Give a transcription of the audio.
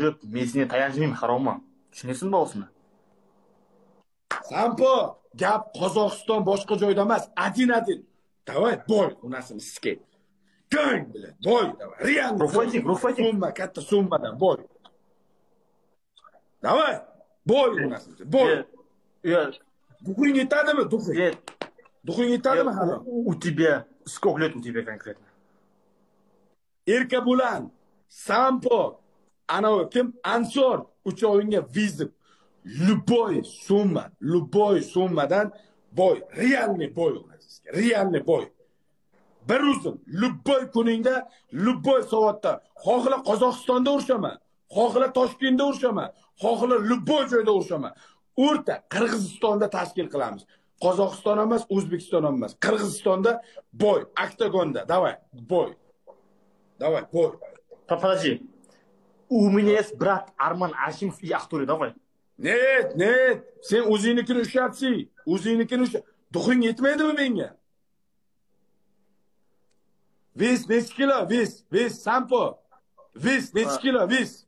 yurib men senga tayanchmayman haromman tushunyapsizmi osini sampo gap qozog'iston boshqa joyda emas один один давай boy unasini skey gang bilan boy давай реально Ruhfating, ruhfating. summa katta summadan boy. Давай boy unasini boy. Yo duxing yetadimi duxing yo duxing yetadimi hali у- у тебя сколько лет у тебя конкретно erkabulan sampo anavi kim? Ansor. Uchovingga vizib любой summa любой summadan boy реальный boy bo'ladi реальный boy. Bir o'zim любой kuningda любой soatda xohla qozog'istonda urishaman xohla toshkentda urishaman xohla любой joyda urishaman. O'rta qirg'izistonda tashkil qilamiz. Qozog'iston ham emas o'zbekiston ham emas. Qirg'izistonda boy oktagonda. Давай boy. Давай boy. Подожди у меня есть брат арман ашимов и ақтөре давай. Net net sen o'zingnikini ushlatsin o'zingnikini usha duxing yetmaydimi menga ves nechi kilo ves ves sampo ves nechi kilo ves